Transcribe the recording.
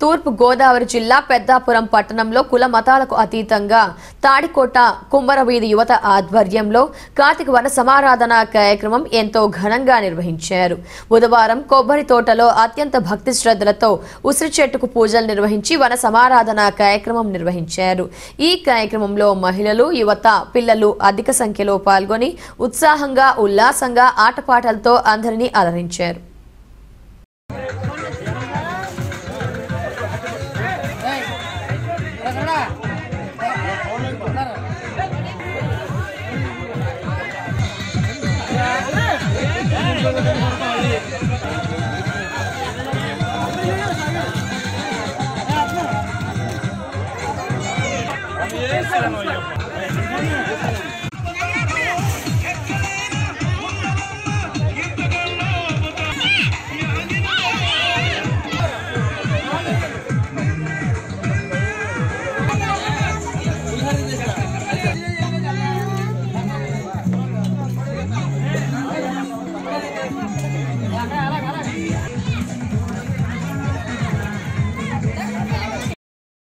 తూర్పు గోదావరి జిల్లా పెద్దాపురం పట్టణంలో కుల మతాలకు అతీతంగా తాడికోట కుమ్మరవీధి యువత ఆధ్వర్యంలో కార్తీక వన సమారాధన కార్యక్రమం ఎంతో ఘనంగా నిర్వహించారు. బుధవారం కొబ్బరి తోటలో అత్యంత భక్తి శ్రద్ధలతో ఉసిరి చెట్టుకు పూజలు నిర్వహించి వన సమారాధన కార్యక్రమం నిర్వహించారు. ఈ కార్యక్రమంలో మహిళలు యువత పిల్లలు అధిక సంఖ్యలో పాల్గొని ఉత్సాహంగా ఉల్లాసంగా ఆటపాటలతో అందరినీ అలరించారు. Yes, I know you.